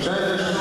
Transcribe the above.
Жаль,